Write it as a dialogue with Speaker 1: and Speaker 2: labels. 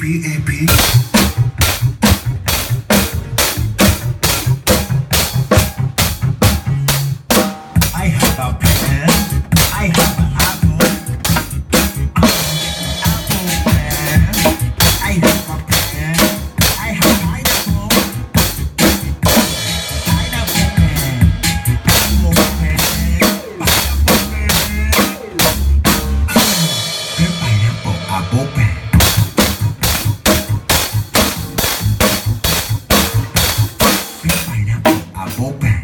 Speaker 1: B A B. hope